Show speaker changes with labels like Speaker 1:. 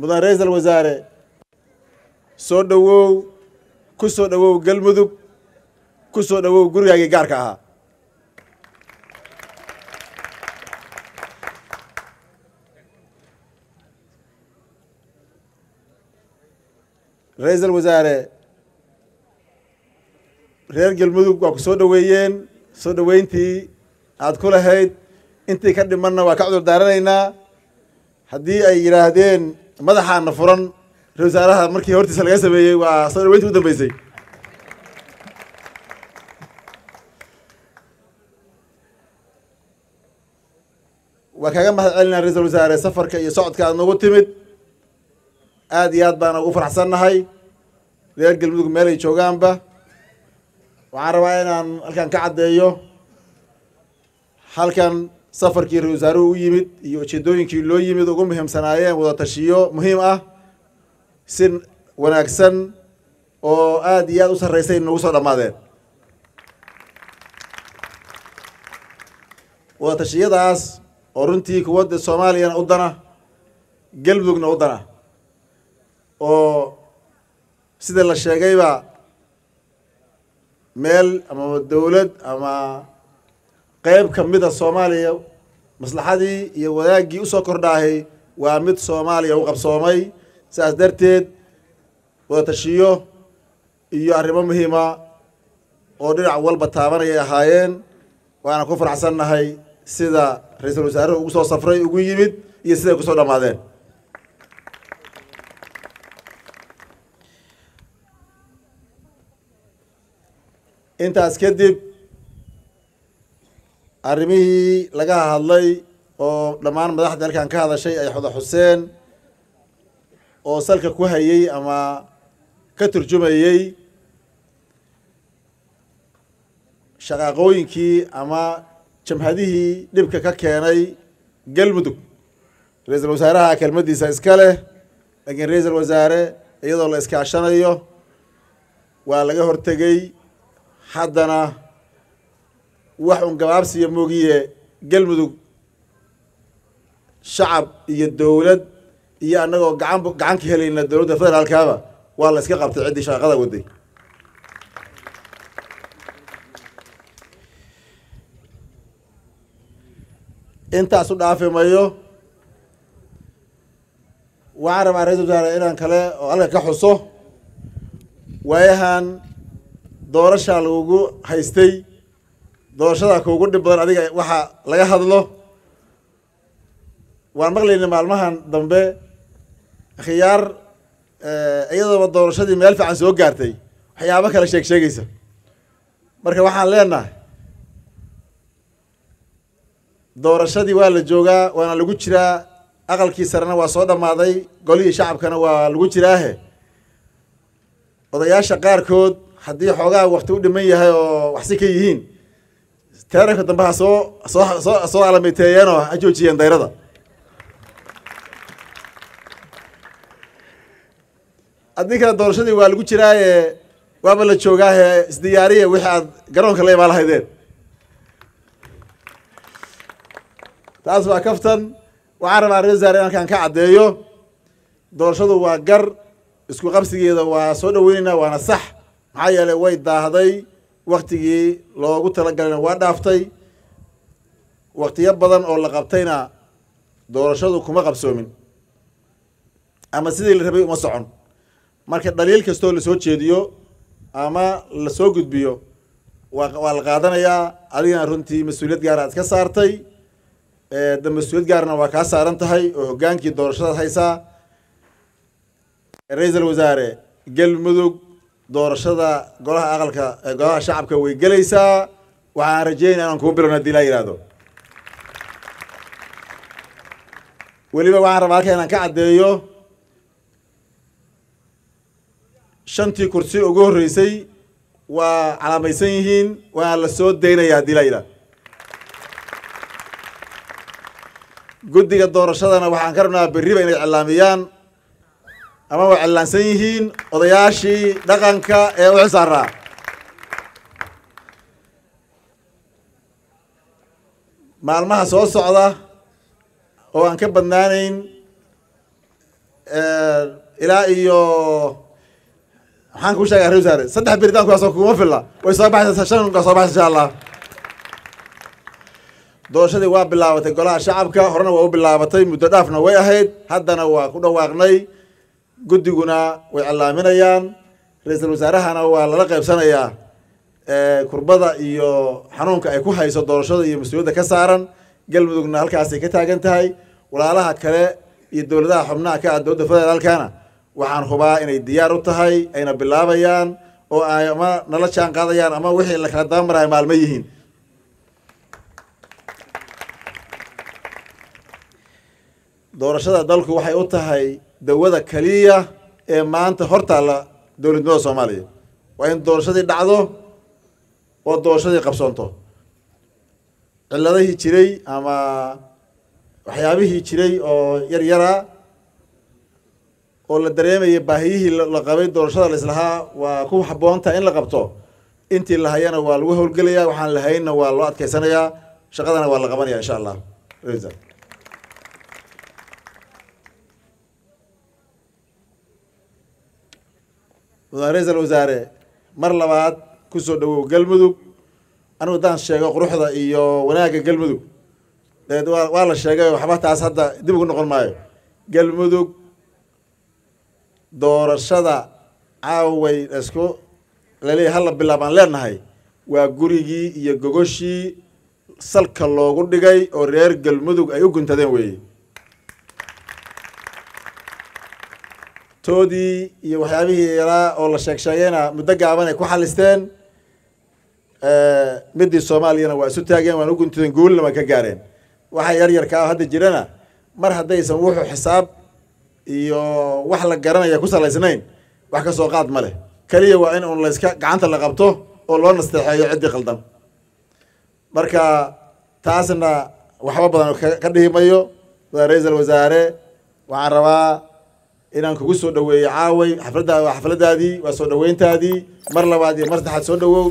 Speaker 1: mudan ra'iisal wasaare. Soo dhowow ku soo dhowow galmudug ku soo dhowow gurigaagii gaarka ahaa. Ra'iisal wasaare reer galmudug waa ku soo dhoweeyeen soo dhoweyntii aad ku lahayd. Intii ka dhimanna waa ka cudur daaranaynaa haddii ay yidhaahdeen madaxaana furan ra wasaaraha markii hortiisa laga sameeyey waa soo dhaweyntii u dambeysay. Waa kaaga mahad celinaa ra'iisal wasaare safarka iyo socodka aad noogu timid. Aad iyo aad baana ugu faraxsannahay. Reer galmudug meel ay joogaanba. Waxaan rabaa inaan halkan ka caddeeyo. Halkan safarkii ra'isul wasaaruhu u yimid iyo ujeedooyinkii loo yimid ugu muhiimsanaayeen wada tashiyo muhiim ah si wanaagsan oo aad iyo aad u sarreysay nagu soo dhammaadeen. Wada tashiyadaas oo runtii kuwadda soomaaliyana u dana galmudugna u dana oo sida la sheegayba meel ama dowlad ama qeyb ka mida soomaaliya maslaxadii iyo wanaaggii u soo kordhaahay waa mid soomaaliya u qabsoomay. Saas darteed wada tashiyo iyo arrimo muhiima oo dhinac walba taabanayay ahaayeen waana ku faraxsannahay sida ra'iisul wasaaruhu ugu soo safray ugu yimid iyo siday ku soo dhammaadeen. Intaas kadib arrimihii laga hadlay oo dhammaan madaxda halkan ka hadashay ay xuda xuseen oo salka ku hayey ama ka turjumayey shaqaaqooyinkii ama jamhadihii dhibka ka keenay galmudug ra'iisul wasaaraha kelmaddiisa iska leh laakiin ra'iisul wasaare iyadoo la iskaashanayo waa laga hortegey haddana wax un gabaabsiya moogiye galmudug shacab iyo dowlad iyo annagoo gacan gacan ka helayna dowladda federaalkaaba waa la iska qabtay ciddii shaqaqada waday. Intaas u dhaafi mayo waxaan rabaa ra'isul wasaare inaan kale oo halka ka xuso waayahan doorashaa lagugu haystay doorashada kuugu dhib badan adiga waxa laga hadlo. Waan maqlayna maalmahan dambe khiyaar iyadooba doorashadii meel fiican soo gaartay. Waxyaabo kale sheeg sheegaysa. Marka waxaan leenahay doorashadii waa la joogaa waana lagu jiraa aqalkii sarena waa soo dhammaaday golihii shacabkana waa lagu jiraahe. Odayaasha qaarkood haddii xoogaa wakti u dhiman yahay oo waxsi ka yihiin taranka dambe ha soo soo soo soo alamiteeyeenoo ha joojiyeen dayrada. Haddii kale doorashadii waa lagu jiraaye waaba la joogaahe isdiyaariya wixii aad garoonka la imaan lahaydeen. Taas waa kaftan waxaan rabaa ra'isul wasaare in halkaan ka caddeeyo. Doorashadu waa gar isku qabsigeeda waa soo dhaweyneynaa waana sax. Maxaa yeelay way daahday waktigii loogu talagalana waa dhaaftay waktiyo badan oo la qabtayna doorashadu kuma qabsoomin. Ama sidii la rabay uma socon. Marka dhaliil kastoo la soo jeediyo ama la soo gudbiyo waa waa la qaadanayaa adigana runtii mas'uuliyad gaar aad iska saartay. Da mas'uuliyad gaarna waa kaa saaran tahay oo hoggaankii doorashadaad haysaa. Ra'iisul wasaare galmudug doorashada golaha aqalka golaha shacabka way gelaysaa. Waxaan rajeynaya inaan kuu bilowna haddii laa yihahdo weliba waxaan rabaa halka inaan ka caddeeyo. Shantii kursi ugu horreysay waa calaamaysan yihiin waana la soo daynaya haddii laa yidhahdo guddiga doorashadana waxaan ka rabnaa berriba inay cilaamiyaan ama way cillaansan yihiin odayaashii dhaqanka ee u xisaaraa maalmaha soo socda oo aan ka badnaanayn ilaa iyo maxaan kuu sheegay arrin wasaare saddex beritaan kuwaasoo kuma filla. Way soo baxaysaa shan ka soo baxaysa insha allah. Doorashadii waa bilaabatay golaha shacabka horena waa u bilaabatay muddo dhaafna way ahayd haddana waa ku dhawaaqnay guddiguna way callaaminayaan ra'iisul wasaarahana waa lala qaybsanayaa kurbada iyo xanuunka ay ku hayso doorashada iyo mas'uuliyadda ka saaran. Galmudugna halkaasay ka taagan tahay. Walaalaha kale iyo dowladaha xubnaha ka ah dowladda federaalkana waxaan hubaa inay diyaar u tahay ayna bilaabayaan oo ay ama nala jaan qaadayaan ama wixii la kala dabamarahay maalmo yihiin. Doorashada dalku waxay u tahay dawada keliya ee maanta hortaalla dowladnimada soomaaliya. Waa in doorashadii dhacdo oo doorashadii qabsoonto. Ciladihii jiray ama waxyaabihii jiray oo yar yara oo la dareemayay baahiyihii la qabay doorashada laislahaa waa ku habboontaha in la qabto. Intii lahayana waa lagu howlgelayaa waxaan lahaynna waa loo adkeysanayaa shaqadana waa la qabanaya insha allah ra'iisal wasaare mar labaad ku soo dhawow galmudug. Anigu haddaan sheego quruxda iyo wanaagga galmudug. Deed waa waa la sheegay waxba taas hadda dib ugu noqon maayo. Galmudug doorashada caaway isku laleeyahy hala bilaab aan leenahay waa gurigii iyo gogoshii salka loogu dhigay oo reer galmudug ay u guntadeen weeye toodii iyo waxyaabihii yaraa oo la sheeg sheegayna muddo gaaban ay ku xalisteen midii soomaaliyana waa isu taageen waan u guulna waan ka gaareen. Waxa yar yarkaa hadda jirana mar haddaysan wuxuu xisaab iyo wax la garanaya ku salaysnayn wax ka soo qaad ma leh. Keliya waa in un layska gacanta la qabto oo loo nasteexeeyo ciddii qaldan marka taasna waxba badan ka dhihi mayo. Ra'iisal wasaare waxaan rabaa inaan kugu soo dhaweeyo caaway xafladda waa xafladdaadii waa soo dhaweyntaadii mar labaad iyo mar saddexaad soo dhawow